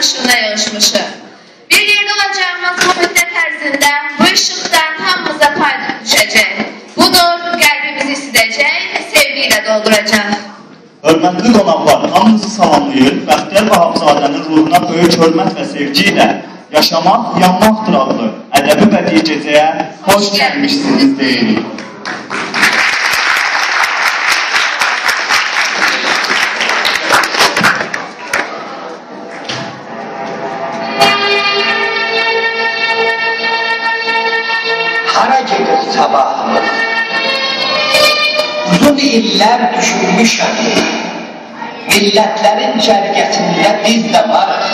ışığına yığışmışıq. Bir yerdə olacağımız bu müddət ərzində bu işıqdan hamımıza payda düşəcək. Bu nur qəlbimizi isidəcək, sevgi ilə dolduracaq. Hörmətli qonaqlar, hamınızı salamlayır. Bəxtiyar Vahabzadənin ruhuna böyük hörmət və sevgi ilə Yaşamaq Yanmaqdır adlı ədəbi bədii gecəyə xoş gəlmişsiniz deyirik. bu deyirlər düşünmüşəm, millətlərin cərgəsində biz də varız.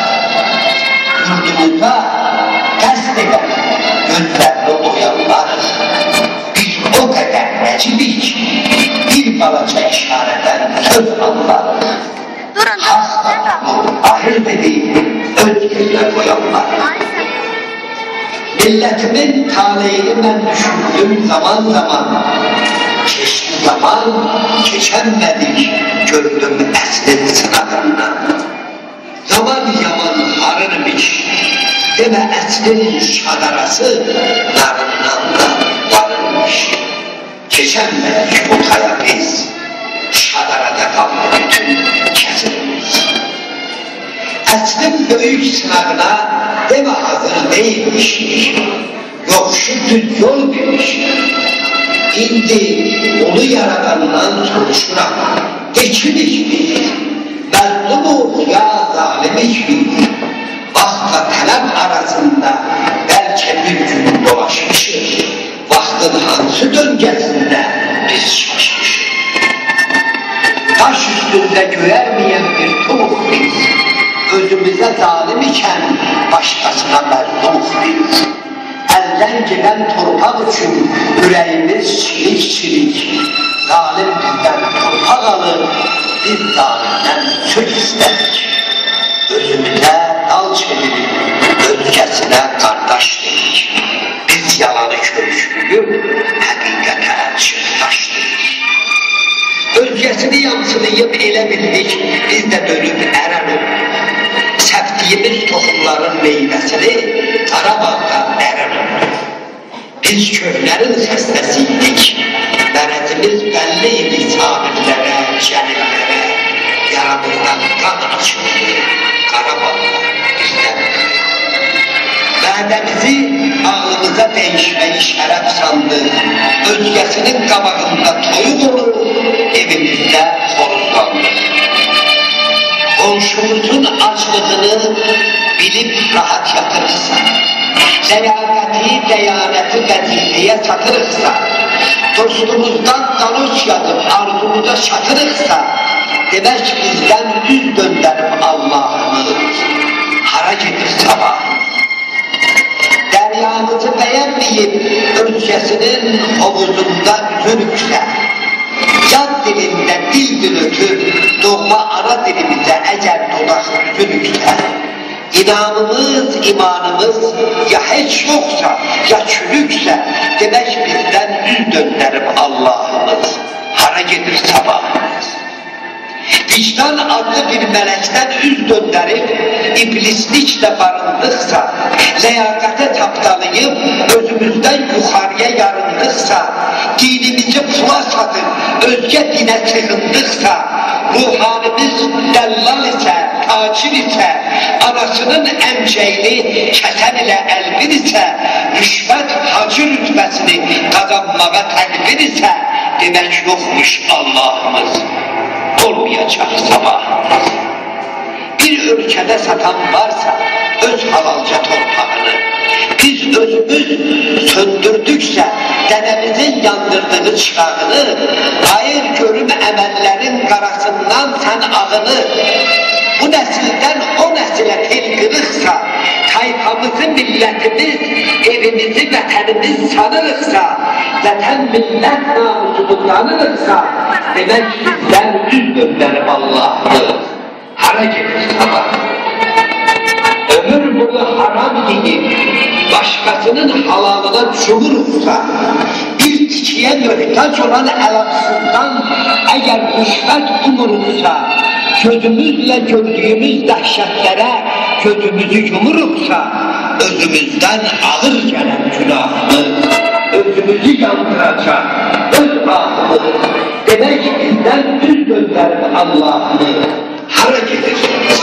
Yurdumuzda qəst edən gözlərini doyan varız. Biz o qədər rəcidik, bir balaca işarədən söz anlarız. Hasta bu ahir dediği öz yerine koyanlar. Milletimin talihini ben düşündüğüm zaman zaman Geçti zaman, geçemedik gördüm eslin sınavından. Zaman yaman harırmış, deme eslin şadarası narından da varırmış. Geçemedik otaya biz, şadarada kaldı bütün kesirimiz. Eslin büyük sınavına deme hazır değilmişmiş. Yokşu düz yol demiş. İndi onu yaradandan soruşuram. Geçmiş biz. Mezlumu ya zalimiş biz. Vakla talep arasında belki bir gün dolaşmışız. Vaktın hansı döngəsində biz şaşmışız. Taş üstünde göğermeyen bir tavuk biz. Özümüze zalim iken başkasına mezlumuz biz. Elden giden torpak için yüreğimiz çilik çilik. Zalim bizden torpak alır, biz zalimden sök istedik. Özümüze dal çevirip, öfkesine kardeş dedik. Biz yalanı körüşlüyüp, hakikate çırttaş dedik. Özgesini yansılayıp ele bildik, biz de dönüp erenim septiğimiz tohumların meyvesini Karabağ'da erer biz çöllerin sesnesiydik. Beretimiz belliydi sabitlere, şeritlere. Yaramızdan kan açıldı. Karaballar bizden. Vademizi ağlımıza değişmeyi şeref sandı. Özgesinin kabağında toyu dolu, evimizde soruzlandı. Komşumuzun açlığını bilip rahat yatırırsan, Selahati, deyaneti ve zilliye satırıksa, dostumuzdan daluç yazıp arzumuza şatırıksa, demek bizden yüz döndürüp Allah'ını. Harac edip sabah. Deryanızı beğenmeyip ülkesinin havuzunda üzülükse, can dilinde dil dülütür, doğma ara dilimize ecel dudak İnanımız, imanımız ya hiç yoksa, ya çürükse demek bizden yüz döndürüp Allah'ımız. Hareket sabahımız vicdan adlı bir melekten üz döndürüp iblislikle barındıksa, leyakate taptalayıp özümüzden yukarıya yarındıksa, dinimizi pula satıp özge dine sığındıksa, ruhanimiz dellal ise, tacir ise, anasının emceğini kesen ile elbir ise, rüşvet hacı rütbesini kazanmağa tedbir ise, demek yokmuş Allah'ımız olmayacak ama bir ülkede satan varsa öz halalca torpağını biz özümüz söndürdükse dedemizin yandırdığı çırağı hayır görüm emellerin karasından sen ağını bu nesilden o nesile tilkırıksa, tayfamızı, milletimiz, evimizi, vatanimiz sanırıksa, vatan millet namusunu tanırıksa, demek sizden düz ömlerim Allah'tır. Hareket Mustafa. Ömür boyu haram yiyip, başkasının halalına çukur içkiye möhtaç olan elapsından eğer rüşvet umuruksa, gözümüzle gördüğümüz dehşetlere gözümüzü yumuruksa, özümüzden alır gelen günahını, özümüzü yandıracak, öz bağımız, demek bizden düz döndürüp Allah'ını hareket edeceğiz.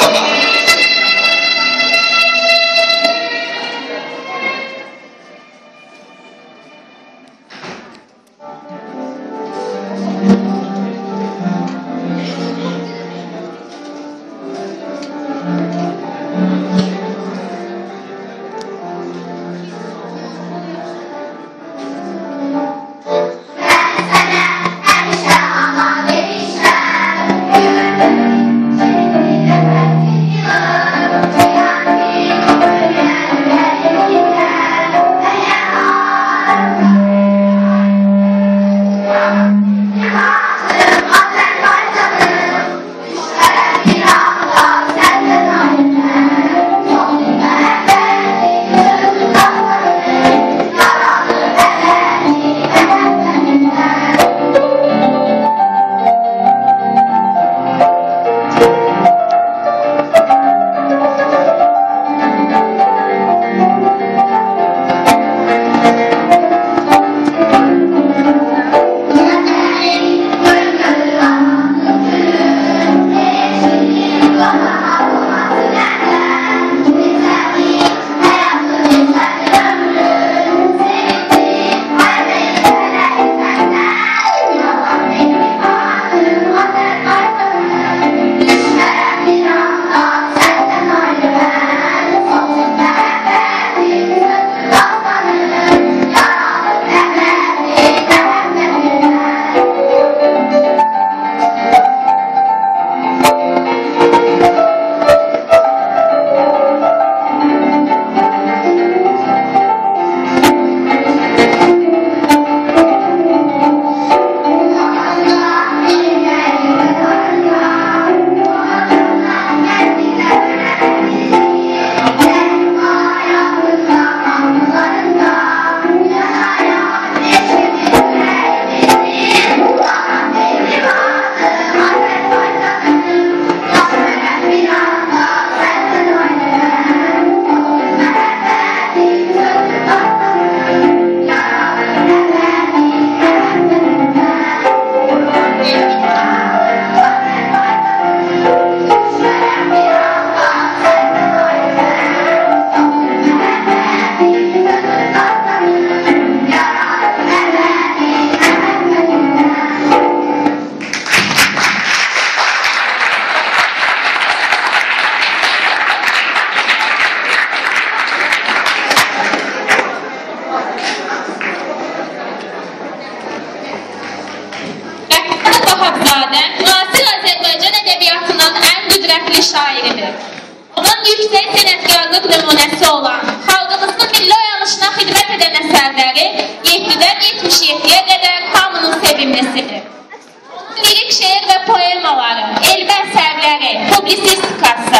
Onun lirik şeir və poemaları, elmi əsərləri, publisistikası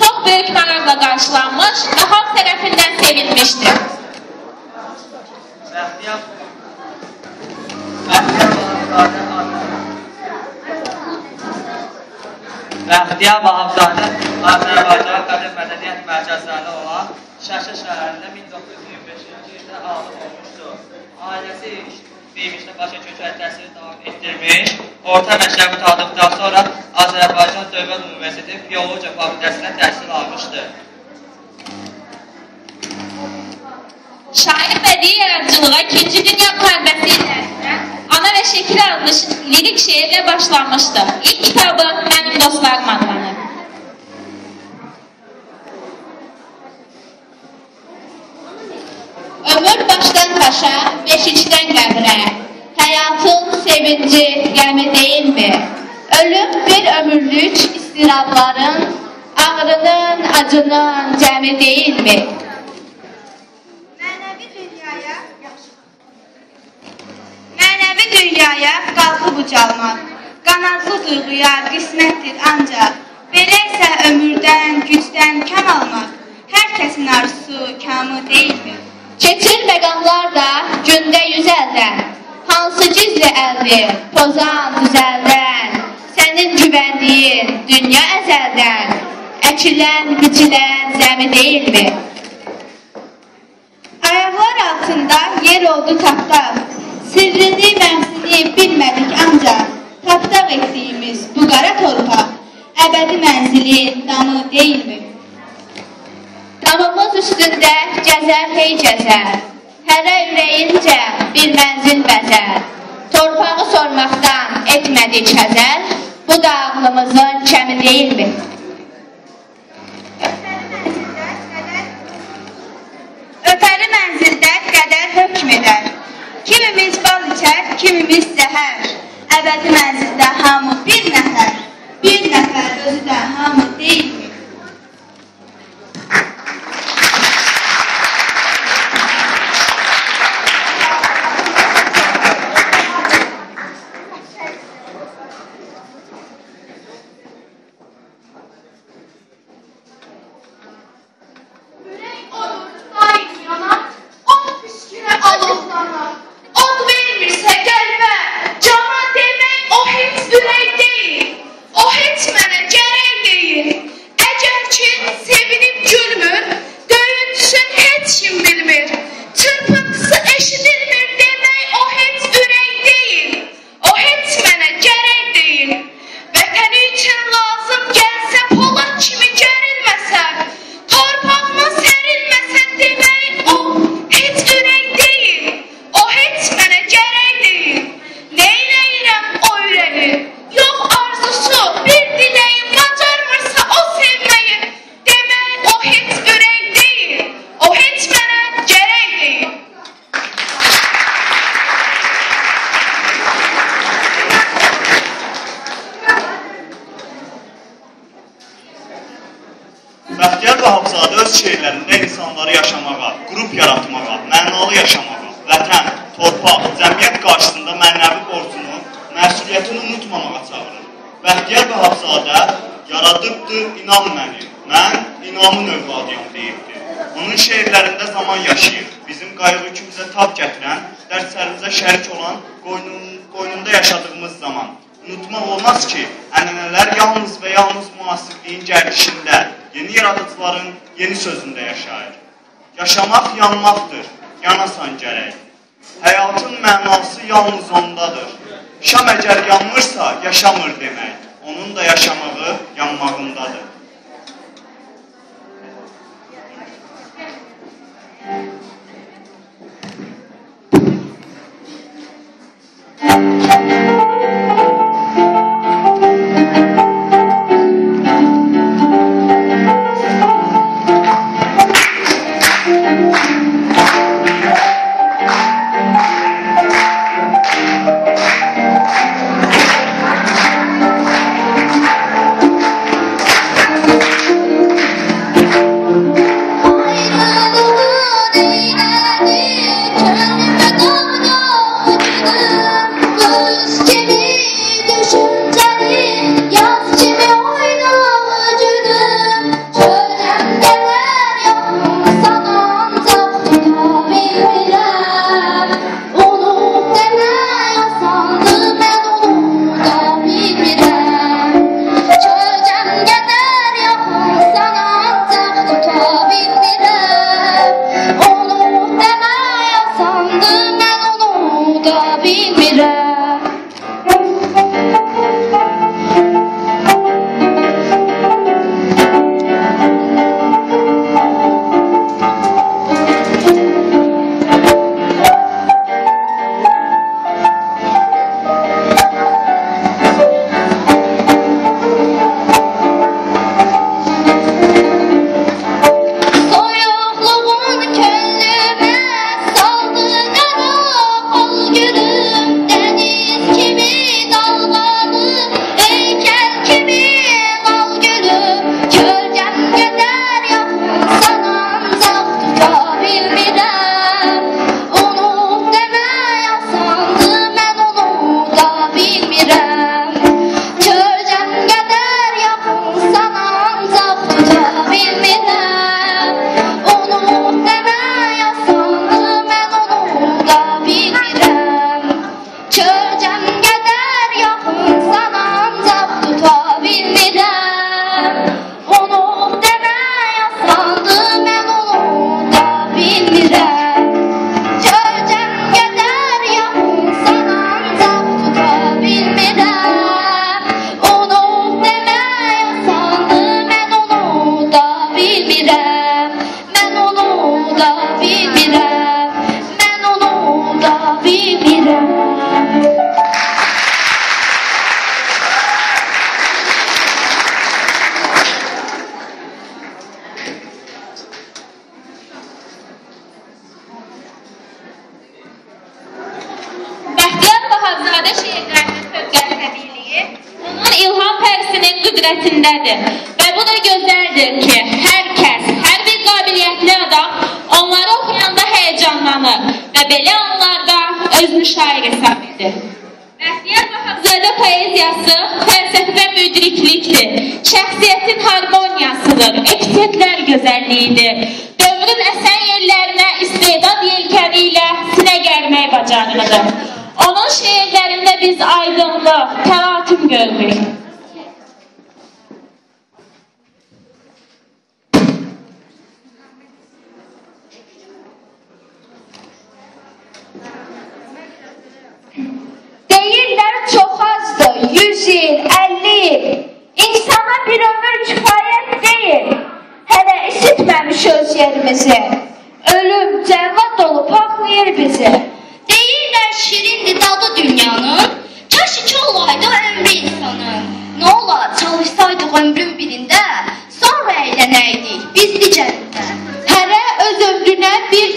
çox böyük maraqla qarşılanmış və xalq tərəfindən sevilmişdir. Bəxtiyar Bəxtiyar Vahabzadə Azərbaycan Qədim Mədəniyyət Mərkəzləri olan Şəki şəhərində 1925-ci ildə alıb olmuşdur. Ailəsi Beymişdə Bakı kökəli təhsili davam etdirmiş, orta məktəbi qurtardıqdan sonra Azərbaycan Dövlət Universiteti Biologiya fakültəsində təhsil almışdır. Şair bədii yaradıcılığa 2-ci Dünya müharibəsi illərində Ana və Şəkil adlı lirik şeirlə başlanmışdı. İlk kitabı Mənim dostlarım adlanır. Ömür başdan başa, beşikdən qəbrə. Həyatın sevinci, qəmi deyilmi? Ölüm bir ömürlük istirabların, ağrının, acının cəmi deyilmi? Mənəvi dünyaya Mənəvi dünyaya qalxıb ucalmaq qanadlı duyğuya qismətdir ancaq belə isə ömürdən, gücdən kam almaq hər kəsin arzusu, kamı deyilmi? Keçir məqamlar da gündə yüz əldən, hansı gizli əldir, pozan düzəldən, səni Sənin güvəndiyin dünya əzəldən əkilən, biçilən zəmi deyilmi? Ayaqlar altında yer oldu tapdaq. Sirrini, məqsini bilmədik ancaq. Tapdaq etdiyimiz bu qara torpaq əbədi mənzilin damı deyilmi? Damımız üstündə gəzər hey gəzər. Hərə ürəyincə bir mənzil bəzər. Torpağı sormaqdan etmədik həzər. Bu da ağlımızın kəmi deyilmi? Ötəri mənzildə qədər hökm edər. Kimimiz bal içər, kimimiz zəhər. Əbədi mənzildə hamı bir nəfər. Bir nəfər özü də hamı deyilmi? Yeni sözündə yaşayır. Yaşamaq yanmaqdır, yanasan gərək. Həyatın mənası yalnız ondadır. Şam əgər yanmırsa, yaşamır demək. Onun da yaşamağı yanmağındadır.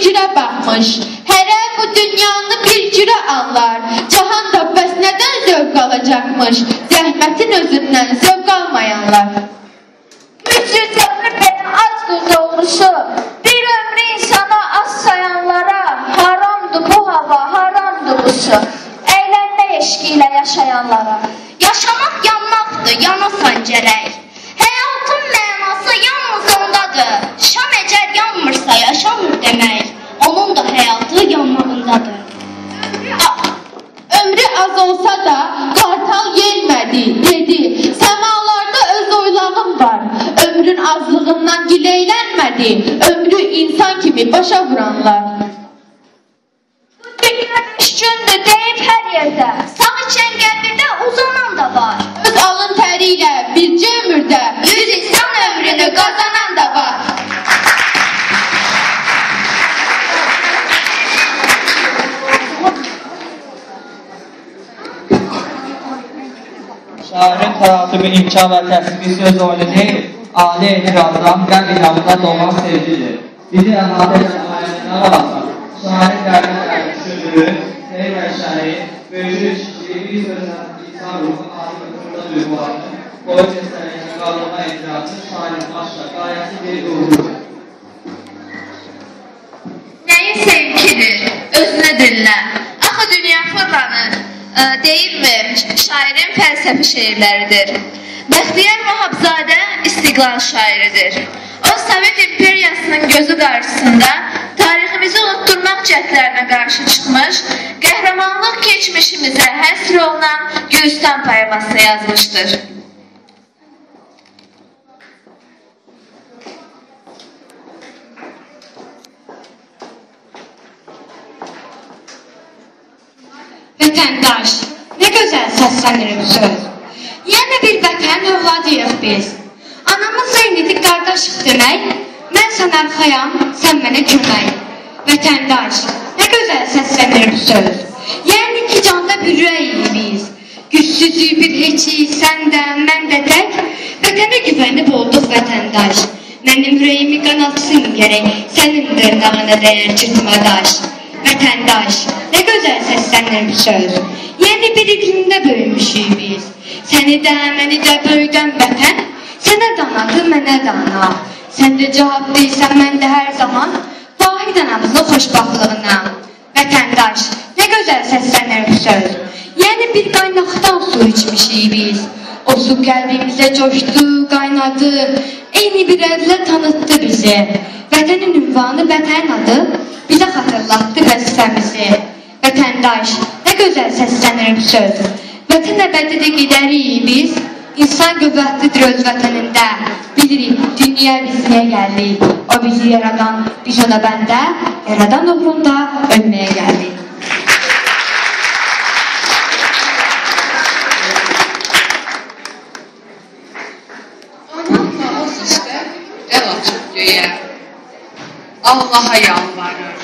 Cürə baxmış. Hərə bu dünyanı bir cürə anlar. Cahan da bəs nədən zövq alacaqmış? Zəhmətin özündən zövq almayanlar. Mücrü ömür belə azdır doğrusu. Bir ömrü insana az sayanlara haramdır bu hava, haramdır bu su. Əylənmə eşqi ilə yaşayanlara. Yaşamaq yanmaqdır, yanasan gərək. Həyatın mənası yalnız ondadır. Şam əcər yanmırsa yaşamır demək. onun da hayatı yanlarındadır. Ömrü az olsa da kartal yenmedi, yedi. Semalarda öz oylanım var. Ömrün azlığından gileylenmedi. Ömrü insan kimi başa vuranlar. Bu dünya düşkündür deyip her yerde. Sağ çengelbirde uzanan da var. Öz alın teriyle bir ömürde yüz insan ömrünü kazanan da var. Şairin təratümü, imkan və təsviri söz oyunu ali etirazdan, qəlb inamında doğan sevgidir. Bizi əhatə ayətinə varsa, şairin qəlbində düşürdüyü, seyir və şəri, böyücü kişiliyi bir sözlə insan ruhu ali ömründə duygularını, boyu kəsəliyinə qaldırma etirazı şairin başqa qayəsi bir ruhudur. Nəyin sevkidir? Özünə dinlə. Axı dünya fırlanır. Ə, deyilmi? Şairin fəlsəfi şeirləridir. Bəxtiyar Vahabzadə istiqlal şairidir. O Sovet imperiyasının gözü qarşısında tariximizi unutturmaq cəhdlərinə qarşı çıxmış, qəhrəmanlıq keçmişimizə həsr olunan Gülstan poemasını yazmışdır. Vətəndaş, nə gözəl səslənir bu söz. Yəni bir vətən övladıyıq biz. Anamız Zeynidi qardaşıq demək, mən sən arxayam, sən mənə kömək. Vətəndaş, nə gözəl səslənir bu söz. Yəni ki, canda bir ürəyik biz. Gücsüzlük bir heçik, sən də, mən də tək. Vətənə güvənib olduq vətəndaş. Mənim ürəyimi qanatsın gərək, sənin dırnağına dəyər cırtma daş. Vətəndaş, nə gözəl səslənir bu söz. Yəni bir iqlimdə böyümüşük biz. Səni də, məni də böyüdən vətən, sənə danadı, mənə dana. Sən də cavabdıysan, mən də hər zaman vahid anamızın xoşbaxtlığına. Vətəndaş, nə gözəl səslənir bu söz. Yəni bir qaynaqdan su içmişik biz. O su qəlbimizə coşdu, qaynadı, eyni bir ədlə tanıtdı bizi. Vətənin ünvanı, vətənin adı bizə xatırlatdı vəzifəmizi. Vətəndaş, nə gözəl səslənir bu söz. Vətən əbədidə gedərik biz, insan qüvvətlidir öz vətənində. Bilirik, dünya biz niyə gəldik. O bizi yaradan, biz ona bəndə, yaradan uğrunda ölməyə gəldik. Allah'a yalvarır.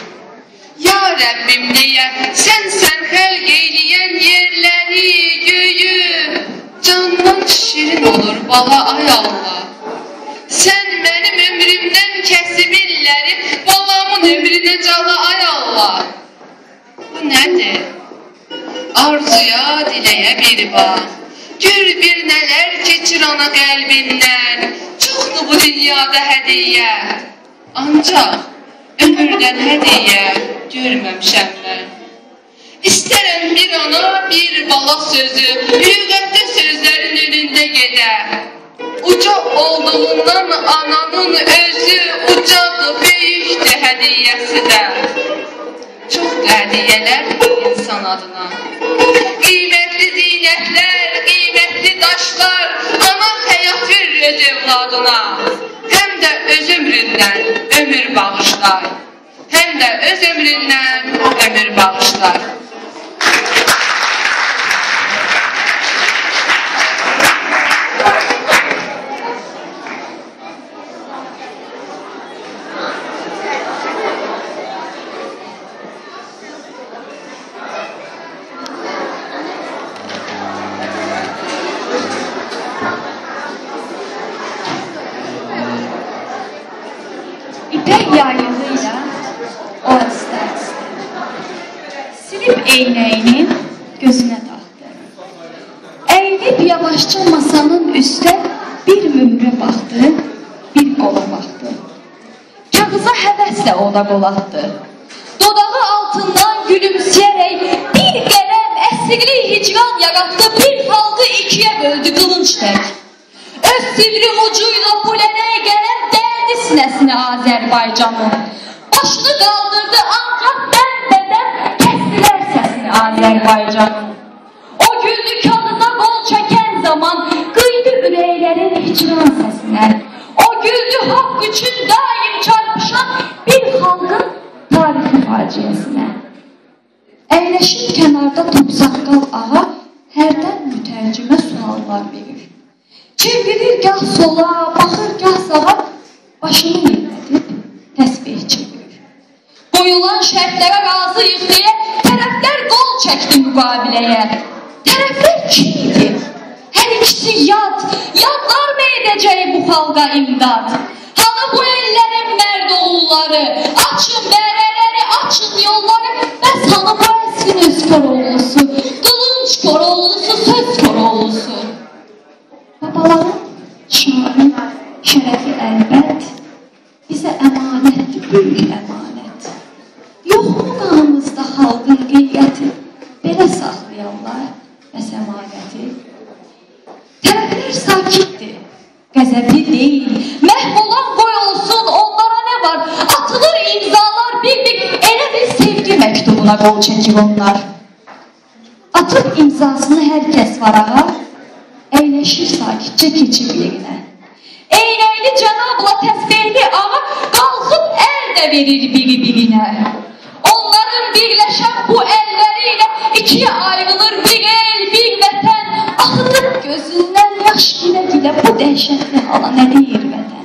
Ya Rabbim neye sen sen helg eyleyen yerleri göğü. Candan şirin olur bala ay Allah. Sen benim ömrümden kesip illeri, balamın ömrüne cala ay Allah. Bu nedir? Arzuya dileye bir bak. Gör bir nələr keçir ana qəlbindən. Çoxdur bu dünyada hədiyyə. Ancaq ömürdən hədiyyə görməmişəm mən. İstərəm bir ana, bir bala sözü, lüğətdə sözlərin önündə gedə. Uca olduğundan ananın özü ucadır, böyükdür hədiyyəsi də. Çoxdur hədiyyələr insan adına. Qiymətli zinətlər, qiymətli daşlar, ana həyat verir öz evladına. Həm də öz ömründən ömür bağışlar. Həm də öz ömründən ömür bağışlar. Eynəyini gözünə taxdı. Əyilib yavaşca masanın üstə bir mührə baxdı, bir qola baxdı. Kağıza həvəslə ona qolatdı. Dodağı altından gülümsəyərək bir qələm əsirli hicran yaratdı, bir xalqı ikiyə böldü qılınc tək. Öz sivri ucuyla bu lənəyə gələn dərdi sinəsinə Azərbaycanın. Başını qaldırdı ancaq Azərbaycanın. O güldü kağıza qol çəkən zaman qıydı ürəklərin hicran səsinə. O güldü haqq üçün daim çarpışan bir xalqın tarixi faciəsinə. Əyləşib kənarda topsaqqal ağa hərdən mütərcimə suallar verir. Çevirir gah sola, baxır gah sağa, başını yellədib təsbih çevirir. Qoyulan şərtlərə razıyıq deyə tərəflər qol çəkdi müqaviləyə. Tərəflər kim idi? Hər ikisi yad, yadlar mı edəcək bu xalqa imdad? Hanı bu ellərin mərd oğulları, açın bərələri, açın yolları, bəs hanı bu əsrin öz Koroğlusu, onlar. Atıb imzasını hər kəs varağa, əyləşir sakitcə keçib yerinə. Eynəkli cənabla təsbehli ağa qalxıb əl də verir biri-birinə. Onların birləşən bu əlləri ilə ikiyə ayrılır bir el, bir vətən. Axıdıb gözündən yaş gilə-gilə bu dəhşətli hala nə deyir vətən?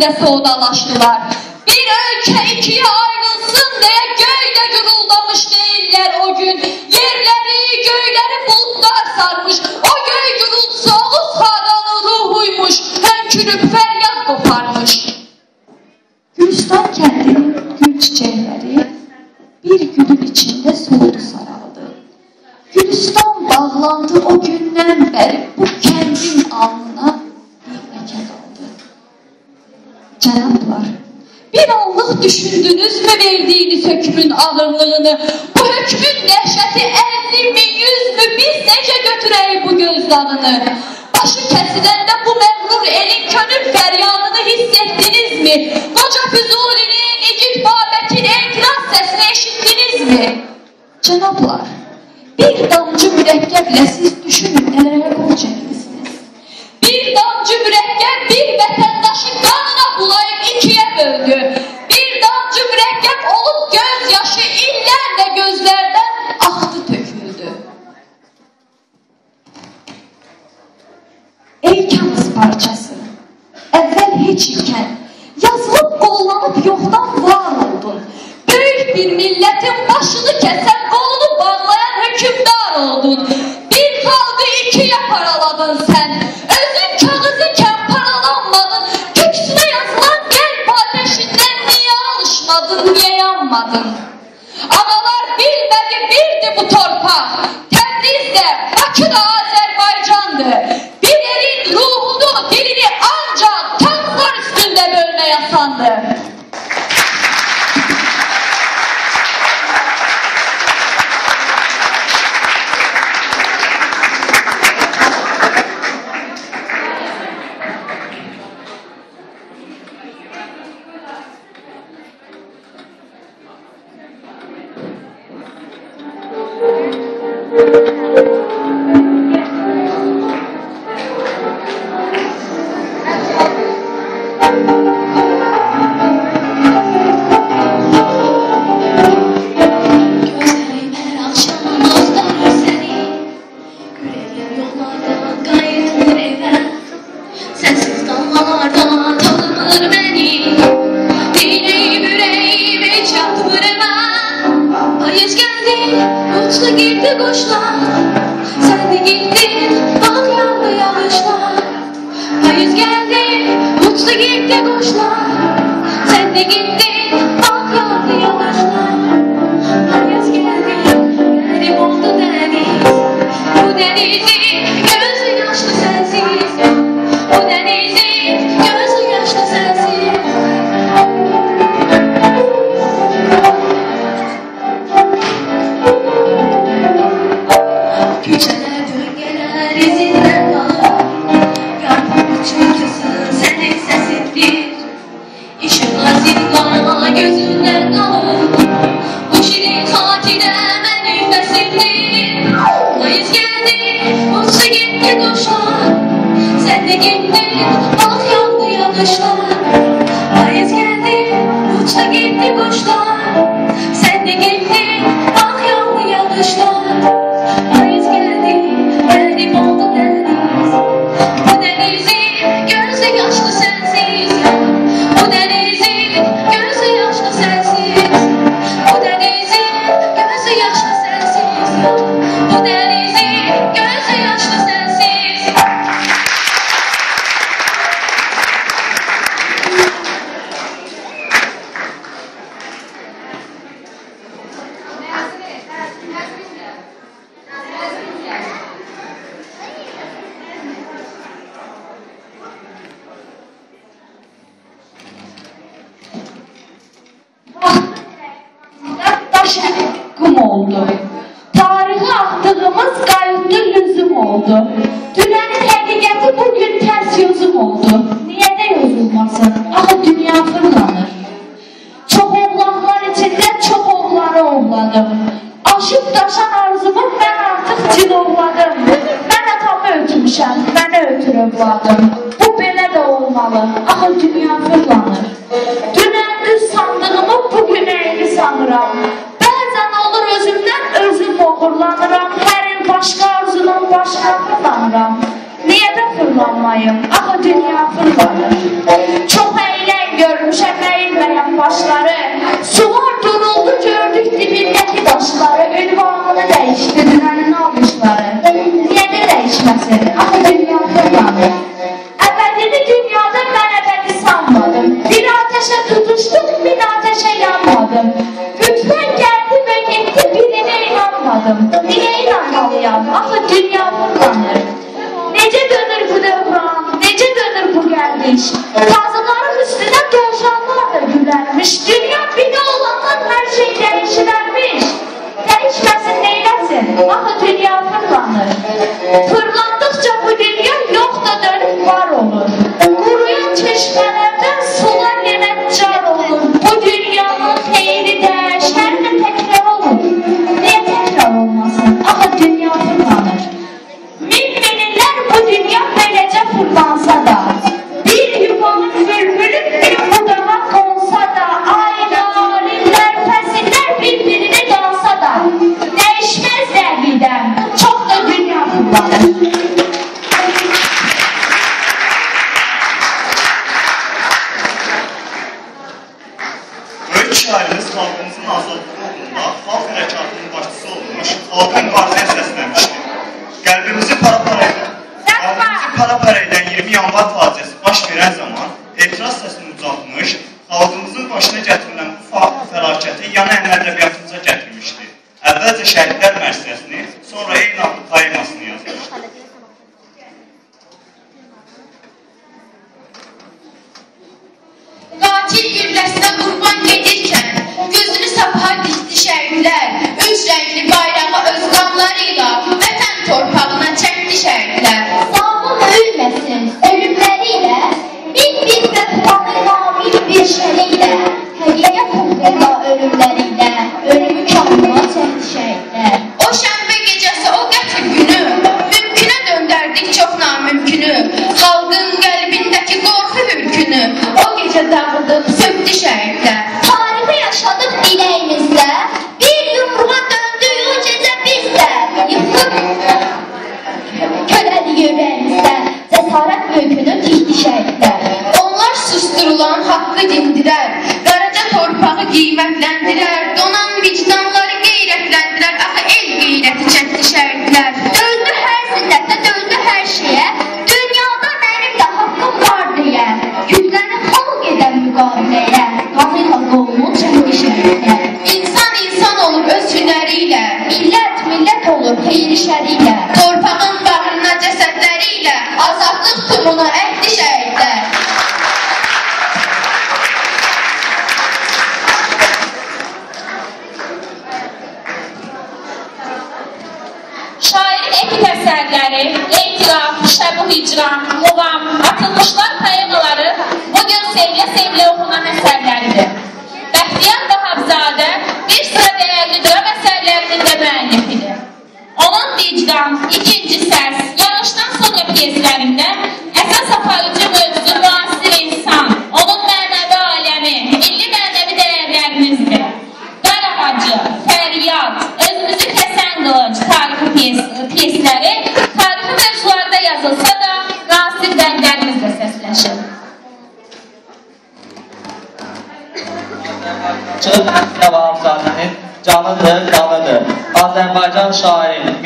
içerisinde soldalaştılar. Bir ülke ikiye ayrılsın diye göğde gürüldamış değiller o gün. Yerleri göğleri bulutlar sarmış. O göğ gürültüsü Oğuz Hadan'ın ruhuymuş. Hönkürüp feryat koparmış. Gülistan kentinin gül çiçekleri bir günün içinde soldu saraldı. Gülistan bağlandı o günden beri bu kentin alnına Cenaplar, bir anlık düşündünüz mü verdiğiniz hökmün ağırlığını? Bu hökmün dehşeti 50 mi 100 mü biz necə götürəyik bu gözdanını? Başı kesiləndə bu məğrur elin könül feryadını hiss etdiniz mi? Koca Füzuli'nin, İgid Babet'in etiraz sesini eşittiniz mi? Cenablar, bir damcı mürekkeplə siz düşünün nelere kol. Bir damcı yarattın. Analar bilmedi birdi bu torpa. Tebriz'de, Bakı'da Azerbaycan'dı. Bir elin ruhunu, dilini ancak tanklar üstünde bölme yasandı.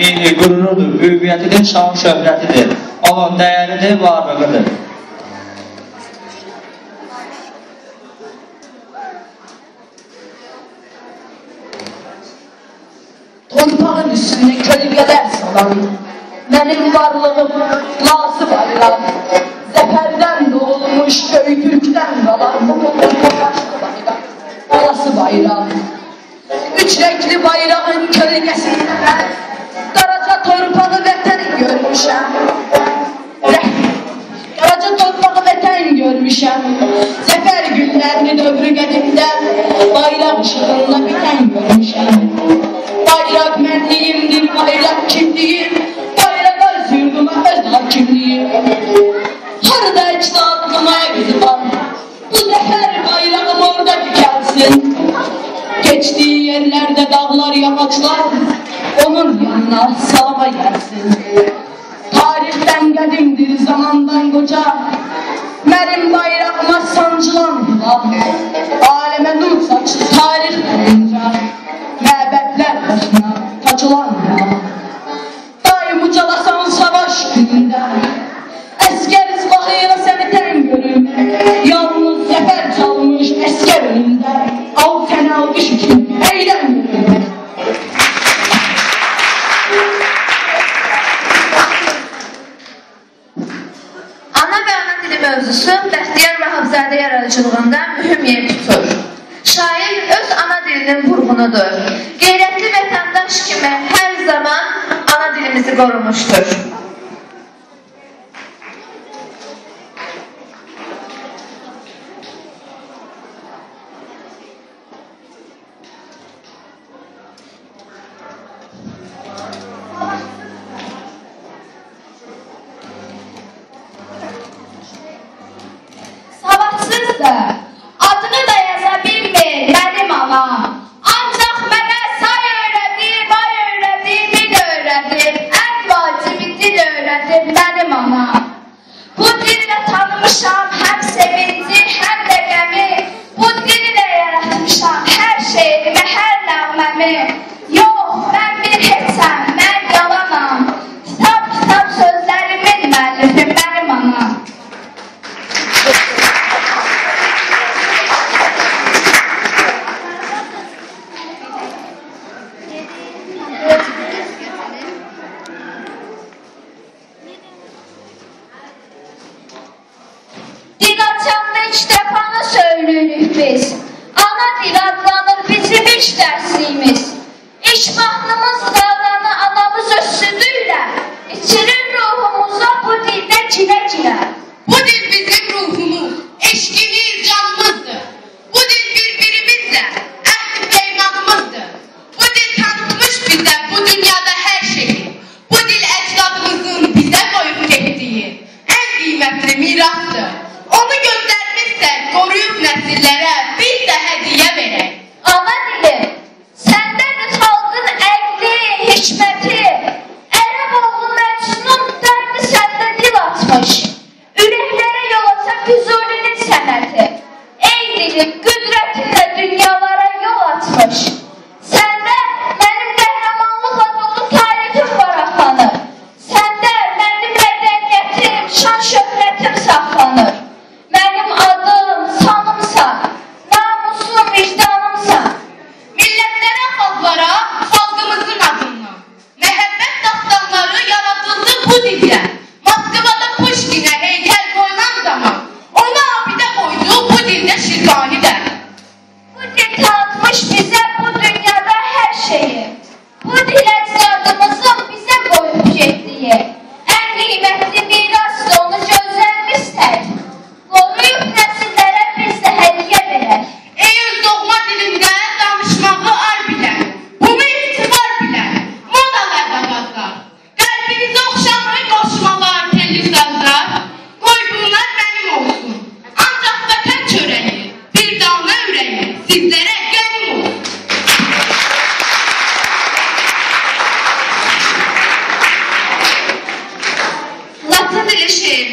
birliyi, qururudur, ümumiyyətidir, şan şöhrətidir. Onun dəyəridir, varlığıdır. Torpağın üstünde kölü gedər salan, Mənim varlığım lazım ayılan, Zəfərdən doğulmuş göydürkdən qalan, Olası bayram, Üç renkli bayrağın kölgəsindən Karaca torpağı vətən görmüşəm. Karaca torpağı vətən görmüşəm. Zəfər günlərini dövrü qədimdə bayraq işığında bitən görmüşəm. Bayraq mənliyimdir, bayraq kimliyim, bayraq öz yurduma öz hakimliyim. Harada içdə aklıma var, bu zəfər bayrağım orada tükensin. Geçtiği yerlerde dağlar, yamaçlar, Olur yanına salama gelsin. Tarihten gedimdir zamandan koca. Merim bayrağıma sancılan hilal. Aleme nur saçı tarih boyunca. Məbədlər başına tacılan ya. Daim ucalasan savaş günündə. Əskəriz baxıyla səni tən görür. Yan Azizeler aracılığında mühüm yer tutur. Şair öz ana dilinin vurğunudur. Qeyrətli vətəndaş kimi hər zaman ana dilimizi qorumuşdur.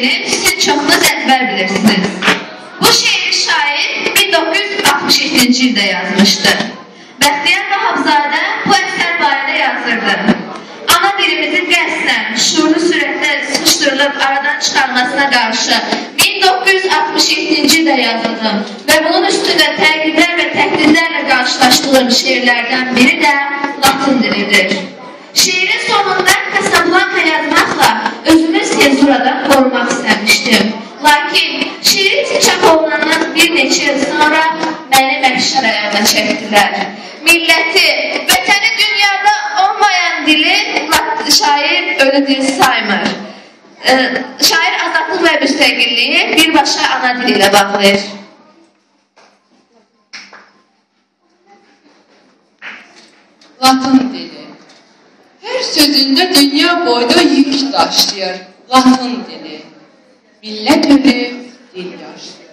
Şeirini siz çoxunuz əzbər bilirsiniz. Bu şeiri şair 1967-ci ildə yazmışdı. Bəxtiyar Vahabzadə bu əsər barədə yazırdı. Ana dilimizin qəsdən, şuurlu sürətlə sıxışdırılıb aradan çıxarılmasına qarşı 1967-ci ildə yazıldı və bunun üstündə təqiblər və təhdidlərlə qarşılaşdığım şeirlərdən biri də Latın dilidir. Şeirin sonunda Casablanca yazmaqla özümü senzuradan qorumaq istəmişdim. Lakin şeirin çap olunandan bir neçə il sonra məni məhşər ayağına çəkdilər. Milləti, vətəni dünyada olmayan dili şair ölü dil saymır. Şair azadlıq və müstəqilliyi birbaşa ana dili ilə bağlayır. Latın dili. Her sözünde dünya boyda yük taşıyor. Latın dili. Millet ölü, dil yaşlıyor.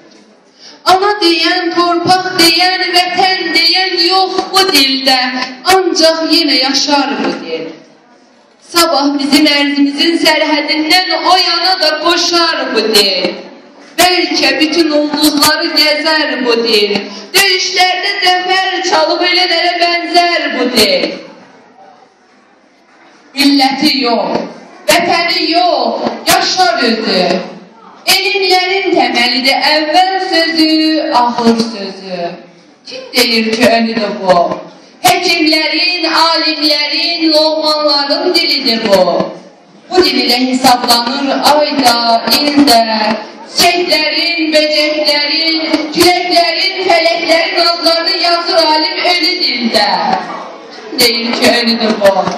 Ana diyen, torpaq diyen, vətən diyen yok bu dilde. Ancak yine yaşar bu dil. Sabah bizim erzimizin sərhədindən o yana da koşar bu dil. Belki bütün ulduzları gezer bu dil. Döyüşlerde zafer çalıp ölelere benzer bu dil. Milləti yox, vətəni yox, yaşar özü. Elmlərin təməlidir əvvəl sözü, axır sözü. Kim deyir ki, ölüdür bu? Həkimlərin, alimlərin, loğmanların dilidir bu. Bu dil ilə hesablanır ayda, ildə, çiçəklərin, böcəklərin, küləklərin, fələklərin adlarını yazır alim ölü dildə. Kim deyir ki, ölüdür bu?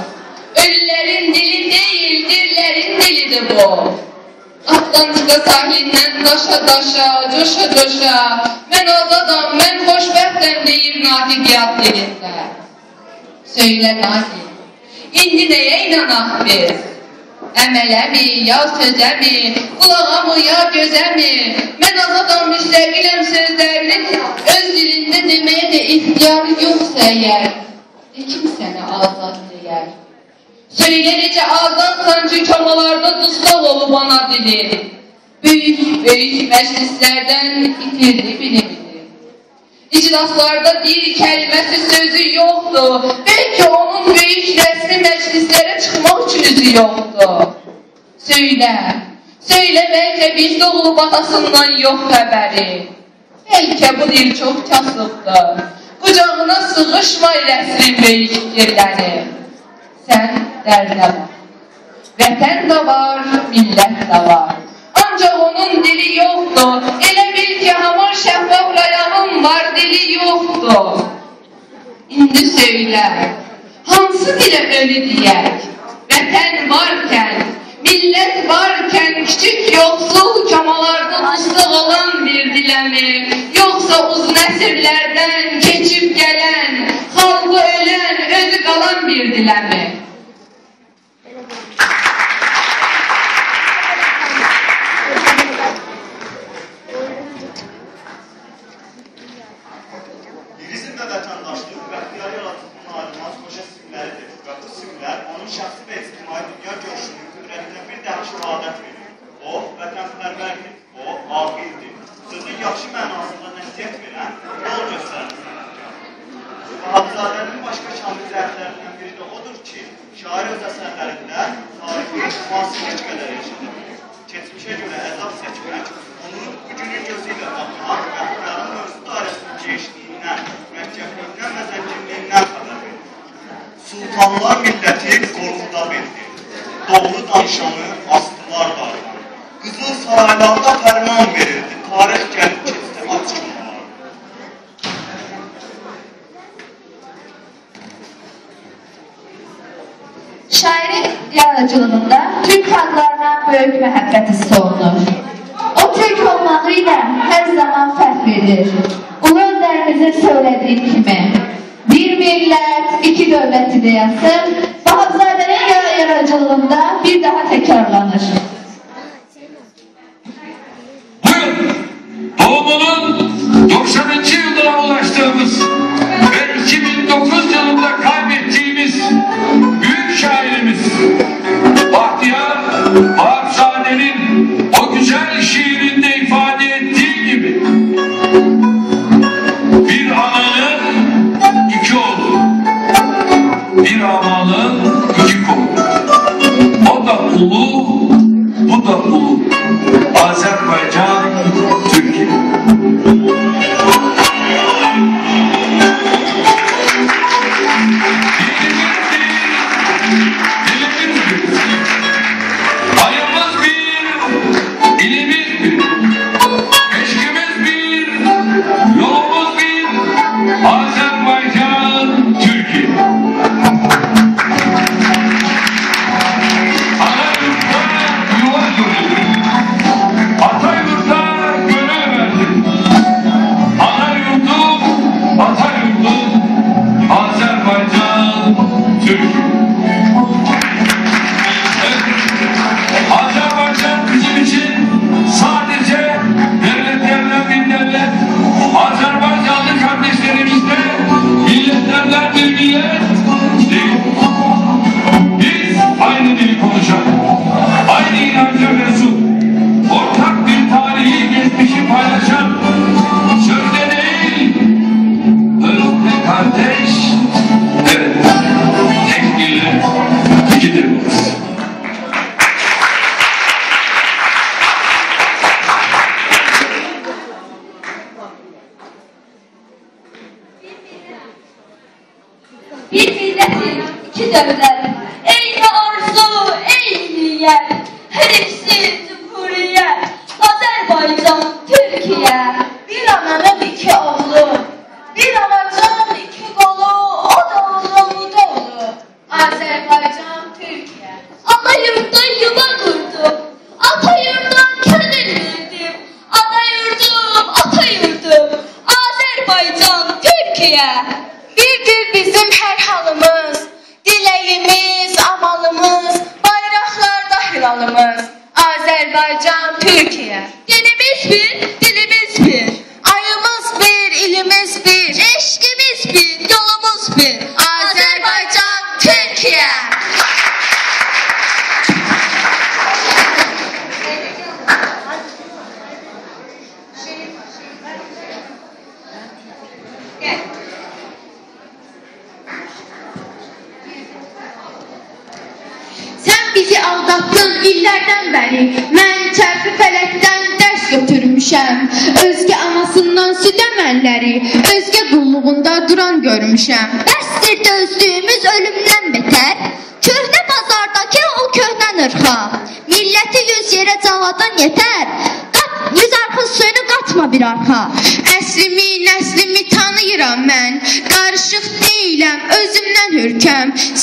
Ölülerin dili değil, dirilerin dilidir bu. Atlantika sahilinden daşa daşa, coşa coşa, ben azadam, ben hoşbəxtəm deyir natiqiyat dilində. Söylə Nazik, indi nəyə inanaq biz? Əmələ mi, ya sözə mi, qulağa mı, ya gözə mi? Mən azadam, müstəqiləm sözlərini öz dilində deməyə də ixtiyarı yoxsa əgər, de kim səni azad deyər? Söylenece ağızdan sancı çomalarda dustav olu bana dili. Büyük büyük meclislerden itildi bile bile. İclaslarda bir kelimesi sözü yoktu. Belki onun büyük resmi meclislere çıkmak için üzü yoktu. Söyle, söyle belki biz doğulu batasından yok haberi. Belki bu dil çok kasıptı. Kucağına sığışma resmin büyük fikirleri. Sən dərdə bax. Vətən də var, millət də var. Ancaq onun dili yoxdur. Elə bil ki, hamar şəffaf rayağın var, dili yoxdur. indi söylə. Hansı dilə ölü deyək? Vətən varkən, Millet varken küçük yoksul çamalardan usta olan bir dilemi. Yoksa uzun esirlerden geçip gelen, halkı ölen, özü kalan bir dilemi. şahsi ve istimai dünya görüşünün qüdrətinə bir daha şəhadət verir. O, vətənpərvərdir, o, aqildir. Sözün yaxşı mənasında nəsiyyət verən, yol göstərən insandır. Vahabzadənin başqa şanlı zərflərindən biri də odur ki, şair öz əsərlərində tarixi müasirlik qədər yaşadır. Keçmişə görə əzab seçmək, onun bugünün gözü ilə baxmaq, bəxtiyarın mövzu dairəsinin genişliyindən, mərkəbliyindən və zənginliyindən xəbər verir. Sultanlar milləti qorxuda bildi. Doğru akşamı astılar var. Kızıl Saraylar'da ferman verildi. Tarih gerekçesi açıldı. Şairi ihtiyacılığında Türk haklarına büyük məhəbbət hiss olunur. O Türk olmağı ilə hər zaman fərqlidir. Ulu önderimizin söylediği kimi bir millet, iki dövleti de yazsın yaradıcılığında bir daha tekrarlanır. Bugün doğumunun 90. yılına ulaştığımız ve 2009 yılında kaybettiğimiz büyük şairimiz Bahtiyar Vahapzade'nin Paulo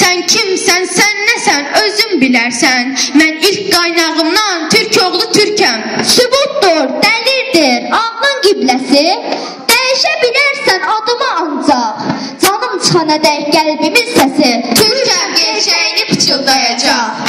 Sən kimsən, sən nəsən, özün bilərsən. Mən ilk qaynağımdan türk oğlu türkəm. Sübutdur, dəlildir, ağlın qibləsi. Dəyişə bilərsən adımı ancaq. Canım çıxana dək qəlbimin səsi. Türkəm gerçəyini pıçıldayacaq.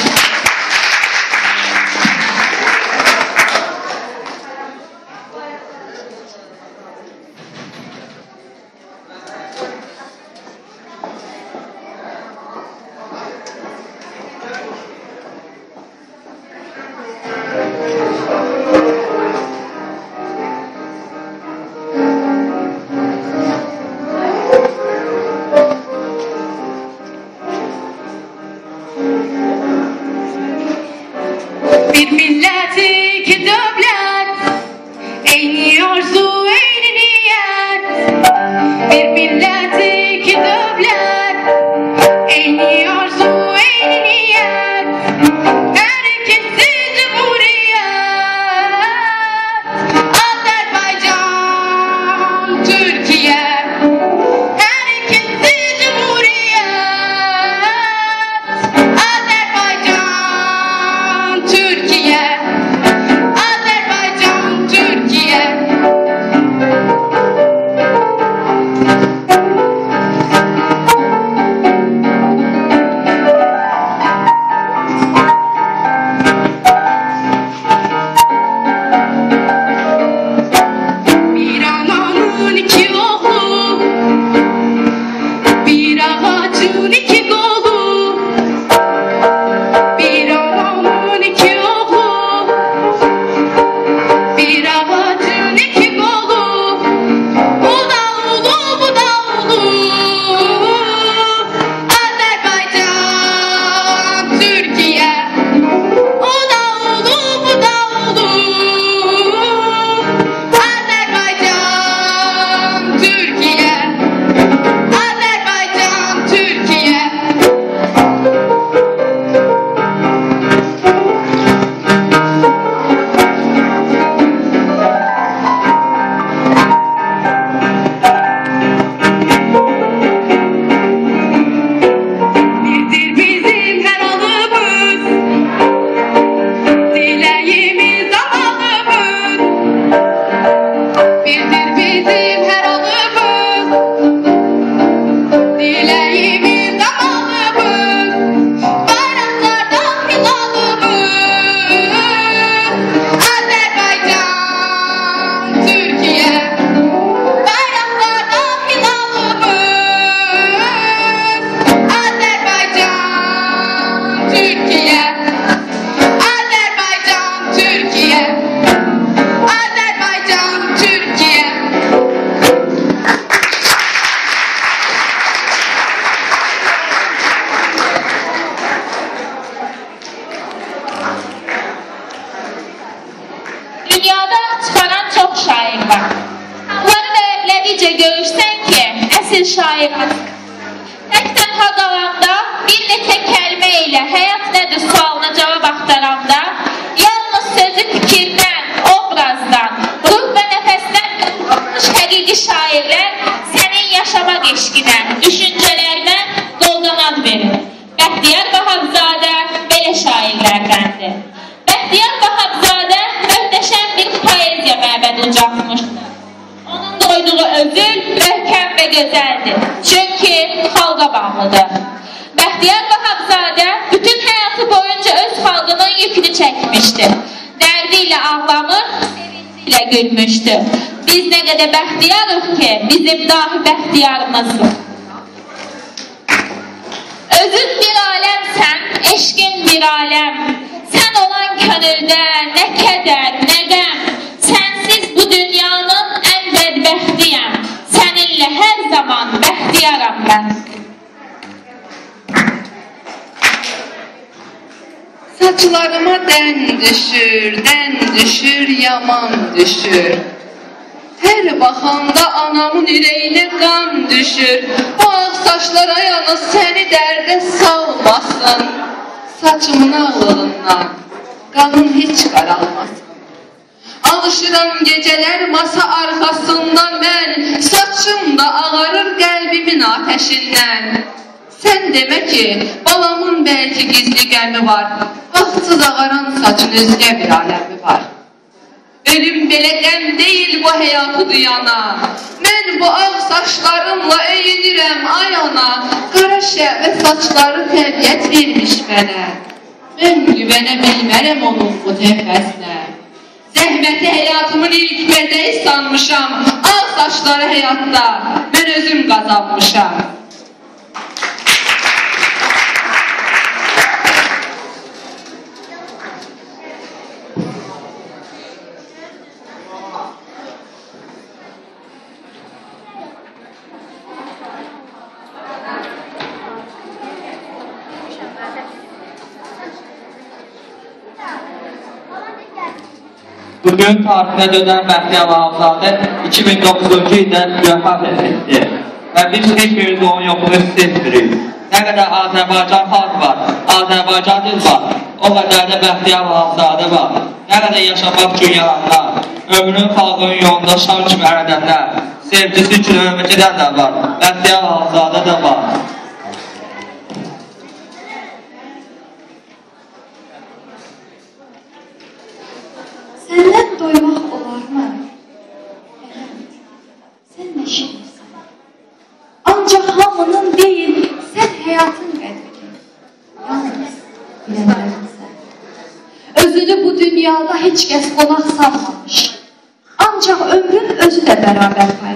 Saçlarıma den düşür, den düşür, yaman düşür. Her bakanda anamın yüreğine kan düşür. Bu ak saçlar ayağına seni derde salmasın. Saçımın ağlığından kanın hiç karalmasın. Alışıram geceler masa arkasında ben Saçım da ağarır kalbimin ateşinden Sən demə ki, balamın bəlkə gizli qəmi var, vaxtsız ağaran saçın özgə bir aləmi var. Ölüm belə qəm deyil bu həyatı duyana, mən bu ağ saçlarımla öyünürəm ay ana, qara şəhvə saçları təbiət vermiş mənə. Mən güvənə bilmərəm onun bu təfəsinə. Zəhməti həyatımın ilk məzəyi sanmışam, ağ saçları həyatda mən özüm qazanmışam. Bugün tarixinə dönən Bəxtiyar Vahabzadə 2009-cu ildə vəfat etdi. Və biz heç birimiz onun yoxluğunu hiss etmirik. Nə qədər Azərbaycan xalq var, Azərbaycan dil var, o qədər də Bəxtiyar Vahabzadə var. Nə qədər yaşamaq üçün yaranlar, ömrün xalqın yolunda şan kimi ərədənlər, sevgisi üçün ömrü gedənlər var, Bəxtiyar Vahabzadə də var. Səndən doymaq olarmı? Sən nə şirinsən? Ancaq hamının deyil, sən həyatın qədrini. Yalnız bilənlərinsən. Özünü bu dünyada heç kəs qonaq sanmamış. Ancaq ömrün özü də bərabər paylanmamış.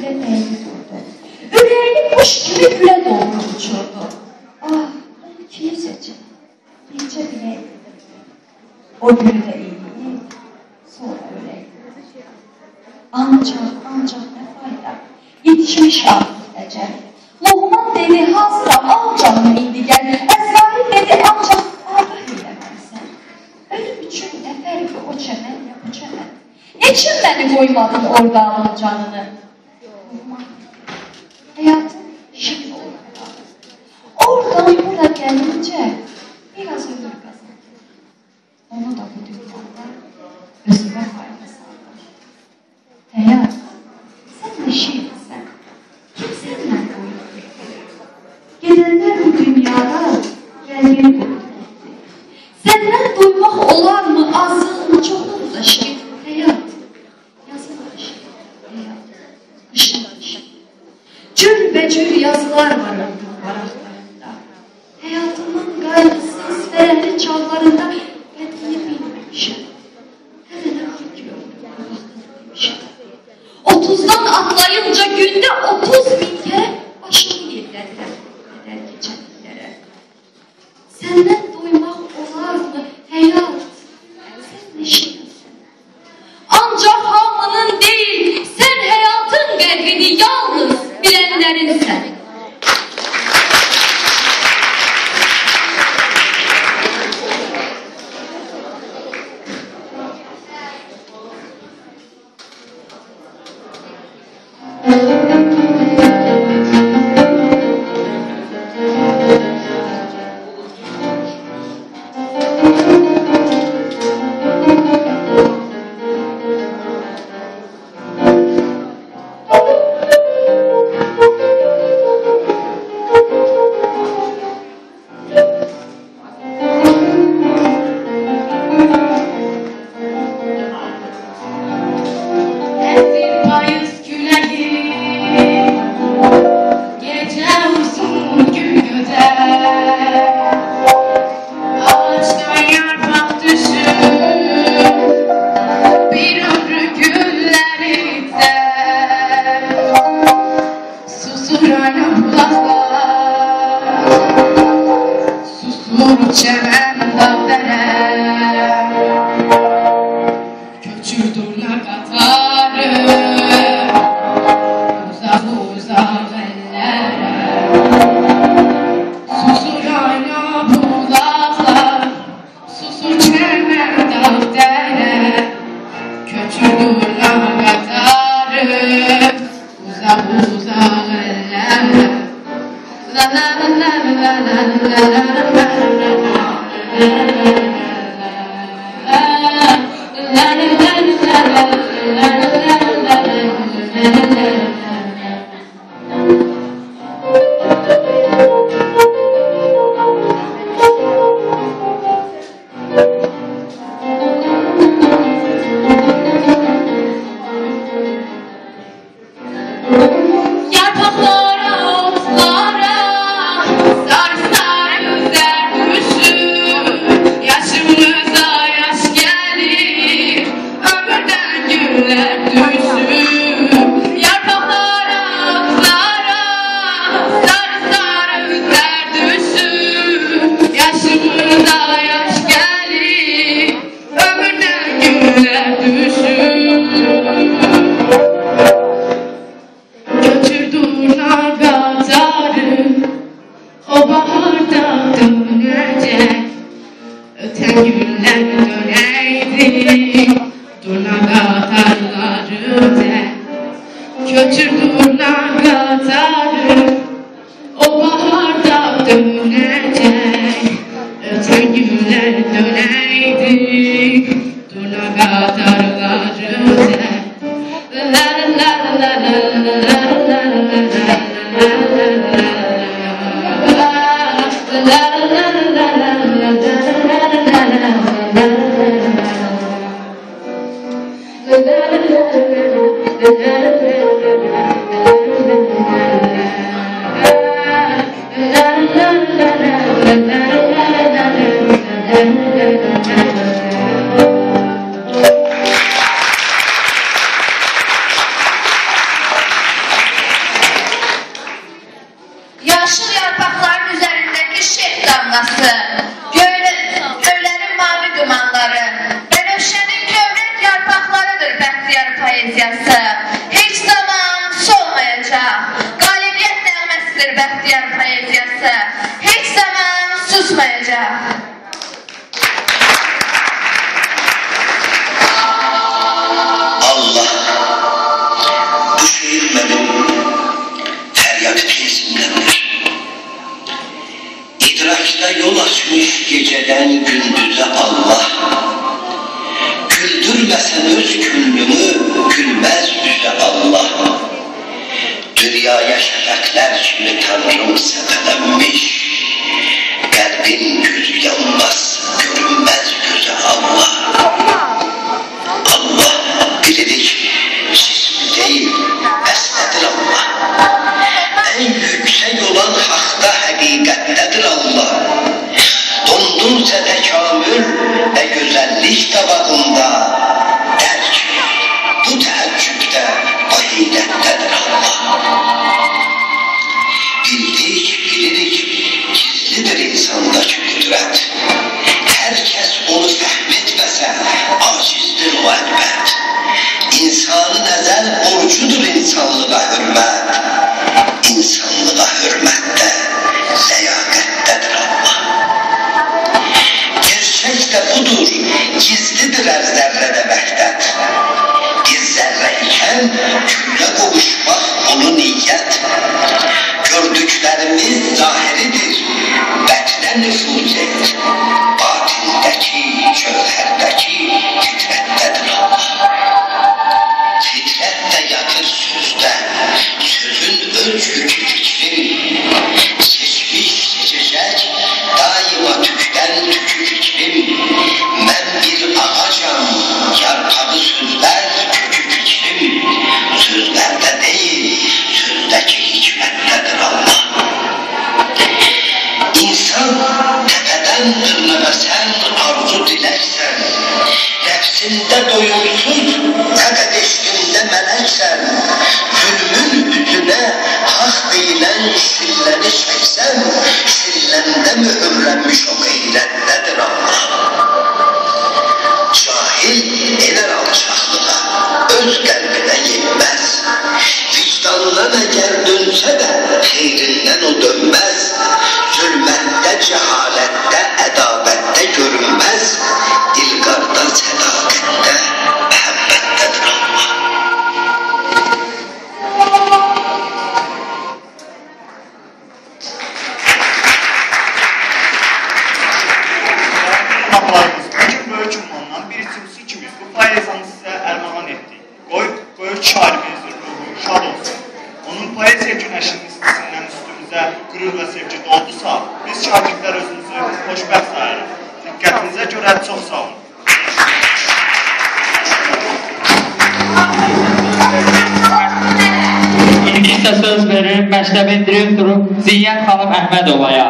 güle değmiyordu. Yüreğini kuş gibi güle dolduruyordu. Ah ben kimsecim. Bilce bile. O günde isə söz verir məktəbin direktoru Ziyyət xanım Əhmədovaya.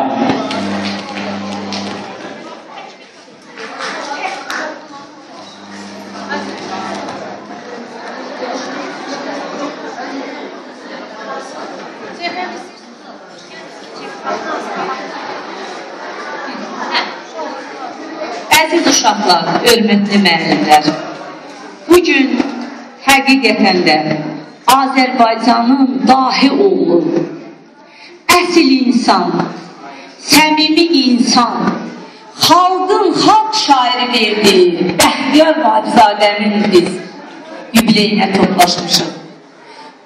Əziz uşaqlar, hörmətli müəllimlər. Bu gün həqiqətən də Azərbaycanın dahi oğlu, əsl insan, səmimi insan, xalqın xalq şairi verdiyi Bəhtiyar Vacizadənin biz yubileyinə toplaşmışıq.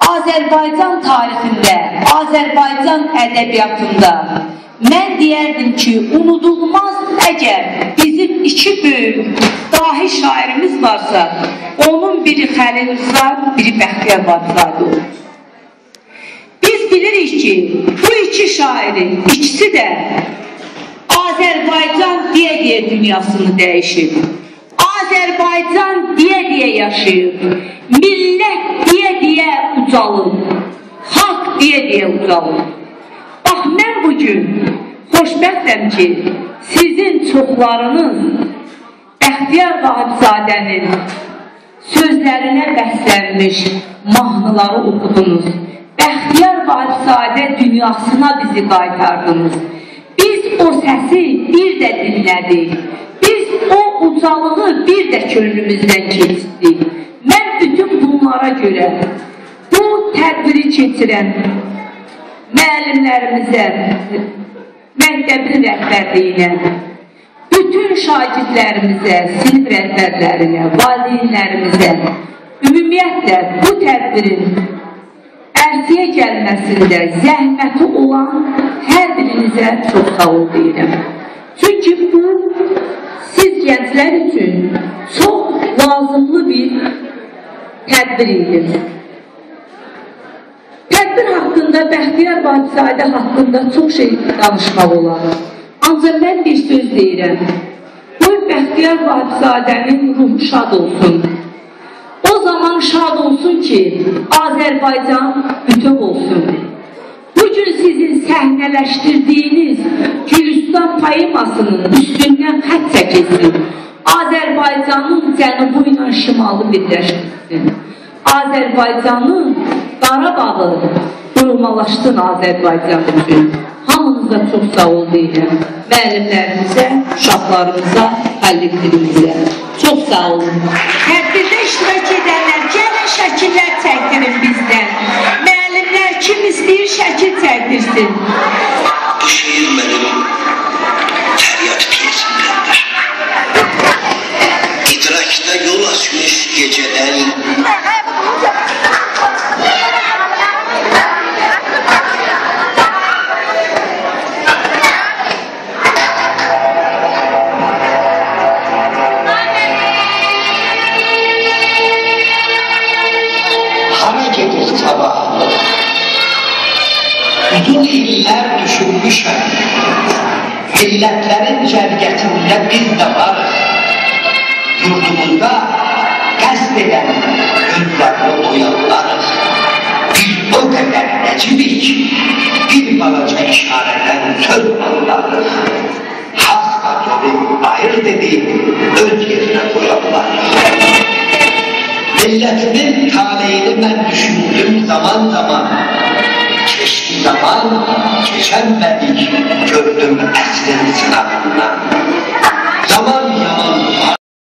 Azərbaycan tarixində, Azərbaycan ədəbiyyatında mən deyərdim ki, unudulmaz əgər bizim iki böyük dahi şairimiz varsa, onun biri Xəlil Rıza, biri Bəxtiyar Vacizadə olur. Biz bilirik ki, bu iki şairin ikisi də Azərbaycan deyə-deyə dünyasını dəyişib. Azərbaycan deyə-deyə yaşayıb. Millət deyə-deyə ucalıb. Xalq deyə-deyə ucalıb. Bax, mən bugün xoşbəxtəm ki, sizin çoxlarınız Bəxtiyar Vahibzadənin sözlərinə bəslənmiş mahnıları oxudunuz. Bəxtiyar Vahibzadə dünyasına bizi qaytardınız. Biz o səsi bir də dinlədik. Biz o ucalığı bir də könlümüzdən keçdik. Mən bütün bunlara görə bu tədbiri keçirən müəllimlərimizə, məktəbin rəhbərliyinə, bütün şagirdlərimizə, sinif rəhbərlərinə, valideynlərimizə, ümumiyyətlə bu tədbirin ərsiyə gəlməsində zəhməti olan hər birinizə çox sağ ol deyirəm. Çünki bu siz gənclər üçün çox lazımlı bir tədbir idi. Haqqında, Bəxtiyar Vacizadə haqqında çox şey danışmaq olar. Ancaq mən bir söz deyirəm. Qoy Bəxtiyar Vacizadənin ruhu şad olsun. O zaman şad olsun ki, Azərbaycan bütöv olsun. Bugün sizin səhnələşdirdiyiniz Gülüstan poemasının üstündən xət çəkilsin. Azərbaycanın cənubu ilə şimalı birləşdirsin. Azərbaycanın Qarabağı qurmalaşdın Azərbaycan üçün. Hamınıza çox sağ ol deyirəm. Müəllimlərimizə, uşaqlarımıza, müəllimlərimizə. Çox sağ olun. Tədbirdə iştirak edənlər, gəlin şəkillər çəkdirin bizdən. Müəllimlər kim istəyir şəkil çəkdirsin. Bu şiir benim feryat piyesimdendir. İdrakta yol açmış geceden İllər düşünmüşəm. Millətlərin cərgətində biz də varıq. Yurdumuzda qəsd edən gözlərini oyanlarıq. Biz o qədər nəcibik ki, bir balaca işarədən söz anlarıq. Haq hakimi ayır dedi, öz yerine koyanlarıq. Milletimin taleyini ben düşündüm zaman zaman. Zaman, geçemedik, gördüm əsrin sınavından. Zaman yaman